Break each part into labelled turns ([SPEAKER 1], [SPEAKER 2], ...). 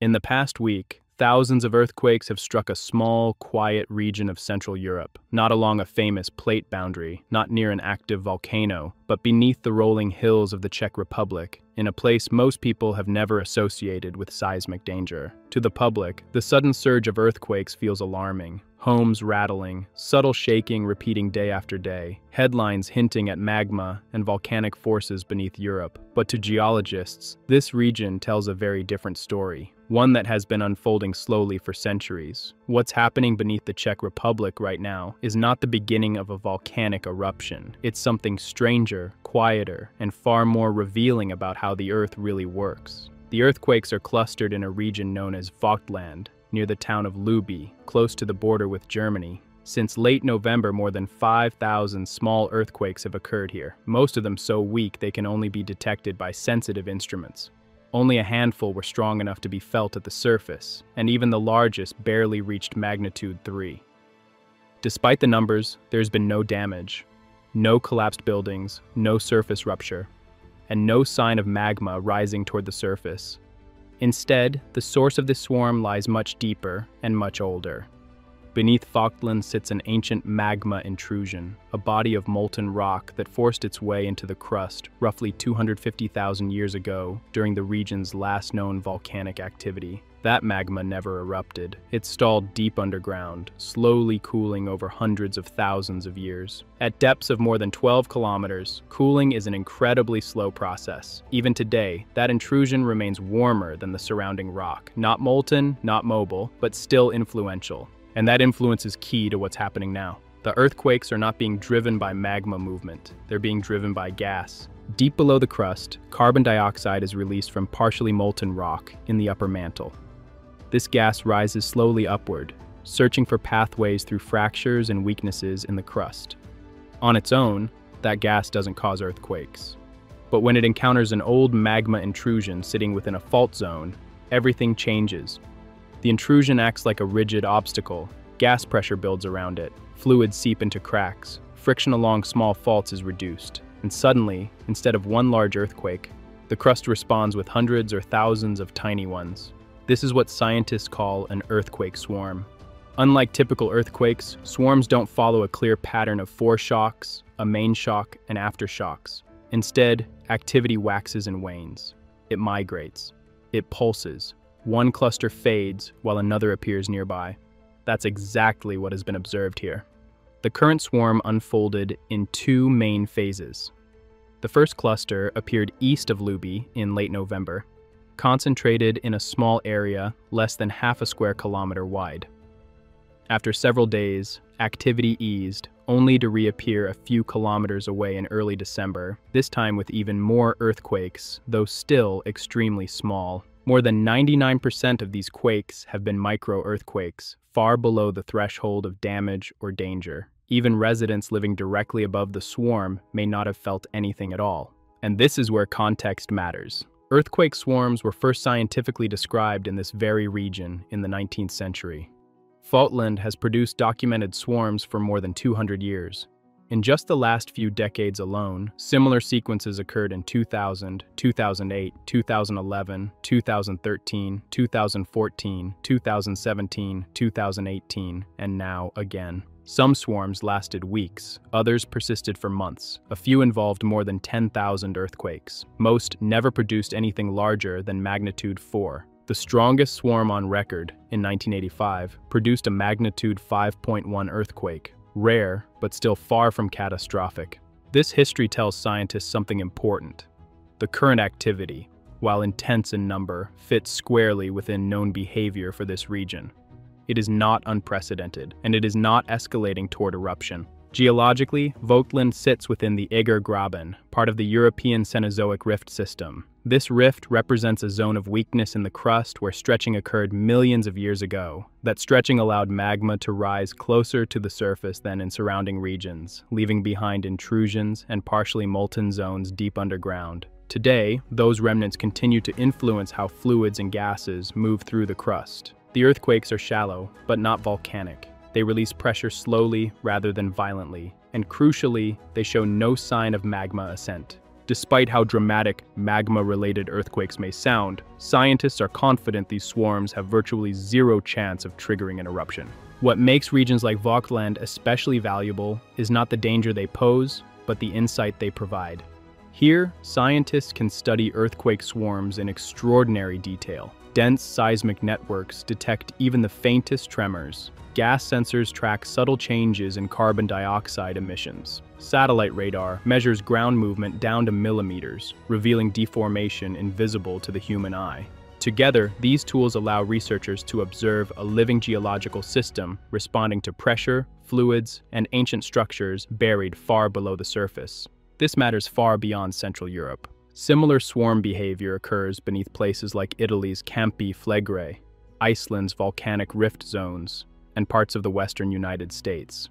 [SPEAKER 1] In the past week, thousands of earthquakes have struck a small, quiet region of Central Europe, not along a famous plate boundary, not near an active volcano, but beneath the rolling hills of the Czech Republic, in a place most people have never associated with seismic danger. To the public, the sudden surge of earthquakes feels alarming, homes rattling, subtle shaking repeating day after day, headlines hinting at magma and volcanic forces beneath Europe. But to geologists, this region tells a very different story, one that has been unfolding slowly for centuries. What's happening beneath the Czech Republic right now is not the beginning of a volcanic eruption. It's something stranger, quieter, and far more revealing about how the Earth really works. The earthquakes are clustered in a region known as Vogtland, near the town of Luby, close to the border with Germany. Since late November, more than 5,000 small earthquakes have occurred here, most of them so weak they can only be detected by sensitive instruments. Only a handful were strong enough to be felt at the surface, and even the largest barely reached magnitude 3. Despite the numbers, there's been no damage, no collapsed buildings, no surface rupture, and no sign of magma rising toward the surface. Instead, the source of this swarm lies much deeper and much older. Beneath Vogtland sits an ancient magma intrusion, a body of molten rock that forced its way into the crust roughly 250,000 years ago during the region's last known volcanic activity. That magma never erupted. It stalled deep underground, slowly cooling over hundreds of thousands of years. At depths of more than 12 kilometers, cooling is an incredibly slow process. Even today, that intrusion remains warmer than the surrounding rock. Not molten, not mobile, but still influential. And that influence is key to what's happening now. The earthquakes are not being driven by magma movement, they're being driven by gas. Deep below the crust, carbon dioxide is released from partially molten rock in the upper mantle. This gas rises slowly upward, searching for pathways through fractures and weaknesses in the crust. On its own, that gas doesn't cause earthquakes. But when it encounters an old magma intrusion sitting within a fault zone, everything changes. The intrusion acts like a rigid obstacle. Gas pressure builds around it, fluids seep into cracks, friction along small faults is reduced, and suddenly, instead of one large earthquake, the crust responds with hundreds or thousands of tiny ones. This is what scientists call an earthquake swarm. Unlike typical earthquakes, swarms don't follow a clear pattern of foreshocks, a main shock, and aftershocks. Instead, activity waxes and wanes. It migrates. It pulses. One cluster fades while another appears nearby. That's exactly what has been observed here. The current swarm unfolded in two main phases. The first cluster appeared east of Luby in late November, concentrated in a small area less than half a square kilometer wide. After several days, activity eased, only to reappear a few kilometers away in early December, this time with even more earthquakes, though still extremely small. More than 99% of these quakes have been micro-earthquakes, far below the threshold of damage or danger. Even residents living directly above the swarm may not have felt anything at all. And this is where context matters. Earthquake swarms were first scientifically described in this very region in the 19th century. Vogtland has produced documented swarms for more than 200 years. In just the last few decades alone, similar sequences occurred in 2000, 2008, 2011, 2013, 2014, 2017, 2018, and now again. Some swarms lasted weeks, others persisted for months. A few involved more than 10,000 earthquakes. Most never produced anything larger than magnitude 4. The strongest swarm on record, in 1985, produced a magnitude 5.1 earthquake. Rare, but still far from catastrophic. This history tells scientists something important. The current activity, while intense in number, fits squarely within known behavior for this region. It is not unprecedented, and it is not escalating toward eruption. Geologically, Vogtland sits within the Eger Graben, part of the European Cenozoic rift system. This rift represents a zone of weakness in the crust where stretching occurred millions of years ago. That stretching allowed magma to rise closer to the surface than in surrounding regions, leaving behind intrusions and partially molten zones deep underground. Today, those remnants continue to influence how fluids and gases move through the crust. The earthquakes are shallow, but not volcanic. They release pressure slowly rather than violently, and crucially, they show no sign of magma ascent. Despite how dramatic magma-related earthquakes may sound, scientists are confident these swarms have virtually zero chance of triggering an eruption. What makes regions like Vogtland especially valuable is not the danger they pose, but the insight they provide. Here, scientists can study earthquake swarms in extraordinary detail. Dense seismic networks detect even the faintest tremors. Gas sensors track subtle changes in carbon dioxide emissions. Satellite radar measures ground movement down to millimeters, revealing deformation invisible to the human eye. Together, these tools allow researchers to observe a living geological system responding to pressure, fluids, and ancient structures buried far below the surface. This matters far beyond Central Europe. Similar swarm behavior occurs beneath places like Italy's Campi Flegrei, Iceland's volcanic rift zones, and parts of the western United States.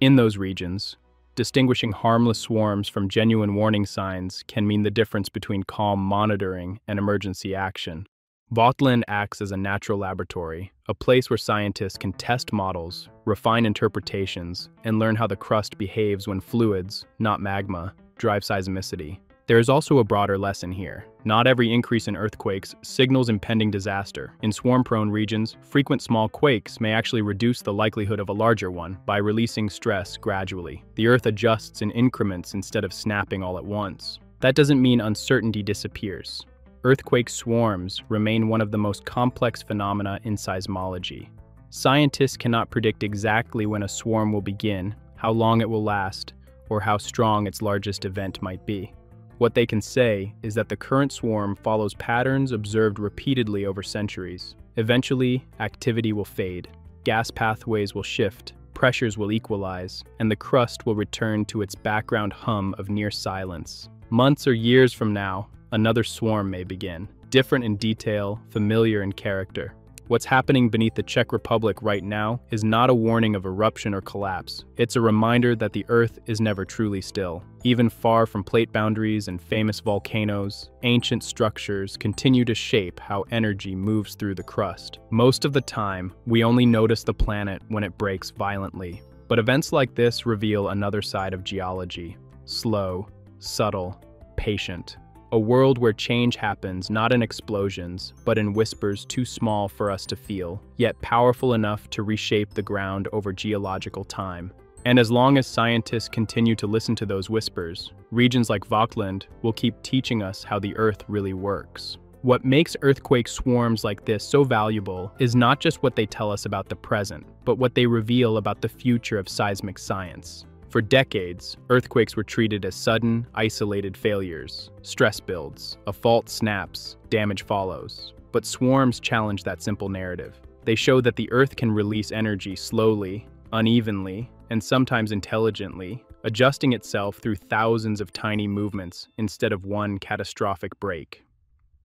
[SPEAKER 1] In those regions, distinguishing harmless swarms from genuine warning signs can mean the difference between calm monitoring and emergency action. Vogtland acts as a natural laboratory, a place where scientists can test models, refine interpretations, and learn how the crust behaves when fluids, not magma, drive seismicity. There is also a broader lesson here. Not every increase in earthquakes signals impending disaster. In swarm-prone regions, frequent small quakes may actually reduce the likelihood of a larger one by releasing stress gradually. The Earth adjusts in increments instead of snapping all at once. That doesn't mean uncertainty disappears. Earthquake swarms remain one of the most complex phenomena in seismology. Scientists cannot predict exactly when a swarm will begin, how long it will last, or how strong its largest event might be. What they can say is that the current swarm follows patterns observed repeatedly over centuries. Eventually, activity will fade, gas pathways will shift, pressures will equalize, and the crust will return to its background hum of near silence. Months or years from now, another swarm may begin, different in detail, familiar in character. What's happening beneath the Czech Republic right now is not a warning of eruption or collapse. It's a reminder that the Earth is never truly still. Even far from plate boundaries and famous volcanoes, ancient structures continue to shape how energy moves through the crust. Most of the time, we only notice the planet when it breaks violently. But events like this reveal another side of geology. Slow, subtle, patient. A world where change happens not in explosions, but in whispers too small for us to feel, yet powerful enough to reshape the ground over geological time. And as long as scientists continue to listen to those whispers, regions like Vogtland will keep teaching us how the Earth really works. What makes earthquake swarms like this so valuable is not just what they tell us about the present, but what they reveal about the future of seismic science. For decades, earthquakes were treated as sudden, isolated failures. Stress builds, a fault snaps, damage follows. But swarms challenge that simple narrative. They show that the Earth can release energy slowly, unevenly, and sometimes intelligently, adjusting itself through thousands of tiny movements instead of one catastrophic break.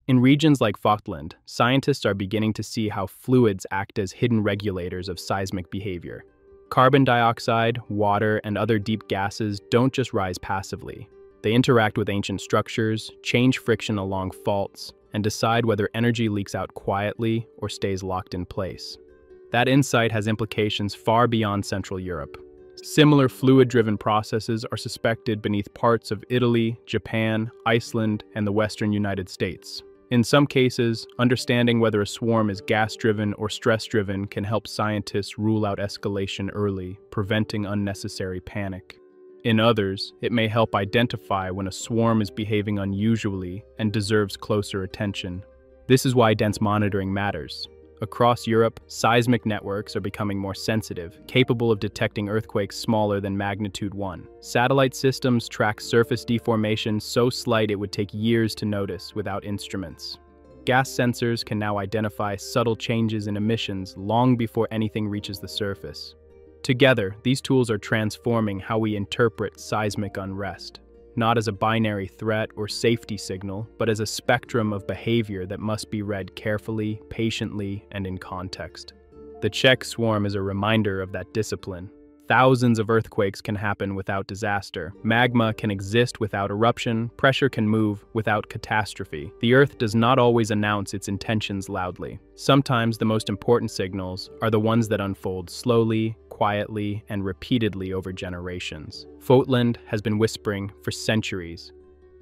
[SPEAKER 1] In regions like Vogtland, scientists are beginning to see how fluids act as hidden regulators of seismic behavior. Carbon dioxide, water, and other deep gases don't just rise passively. They interact with ancient structures, change friction along faults, and decide whether energy leaks out quietly or stays locked in place. That insight has implications far beyond Central Europe. Similar fluid-driven processes are suspected beneath parts of Italy, Japan, Iceland, and the western United States. In some cases, understanding whether a swarm is gas-driven or stress-driven can help scientists rule out escalation early, preventing unnecessary panic. In others, it may help identify when a swarm is behaving unusually and deserves closer attention. This is why dense monitoring matters. Across Europe, seismic networks are becoming more sensitive, capable of detecting earthquakes smaller than magnitude 1. Satellite systems track surface deformation so slight it would take years to notice without instruments. Gas sensors can now identify subtle changes in emissions long before anything reaches the surface. Together, these tools are transforming how we interpret seismic unrest not as a binary threat or safety signal, but as a spectrum of behavior that must be read carefully, patiently, and in context. The Czech swarm is a reminder of that discipline. Thousands of earthquakes can happen without disaster. Magma can exist without eruption. Pressure can move without catastrophe. The Earth does not always announce its intentions loudly. Sometimes the most important signals are the ones that unfold slowly, quietly, and repeatedly over generations. Vogtland has been whispering for centuries,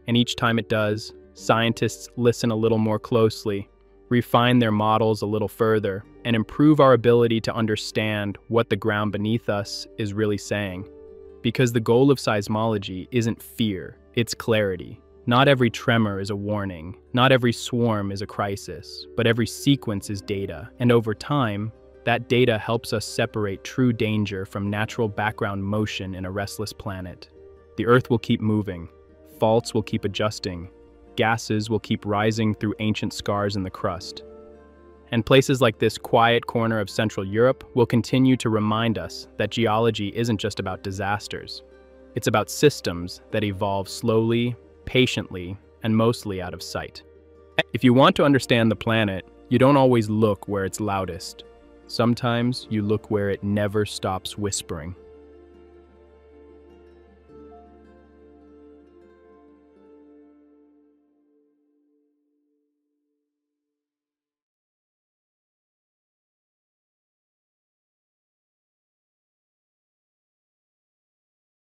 [SPEAKER 1] And each time it does, scientists listen a little more closely, refine their models a little further, and improve our ability to understand what the ground beneath us is really saying. Because the goal of seismology isn't fear, it's clarity. Not every tremor is a warning, not every swarm is a crisis, but every sequence is data, and over time, that data helps us separate true danger from natural background motion in a restless planet. The Earth will keep moving, faults will keep adjusting, gases will keep rising through ancient scars in the crust. And places like this quiet corner of Central Europe will continue to remind us that geology isn't just about disasters. It's about systems that evolve slowly, patiently, and mostly out of sight. If you want to understand the planet, you don't always look where it's loudest. Sometimes you look where it never stops whispering.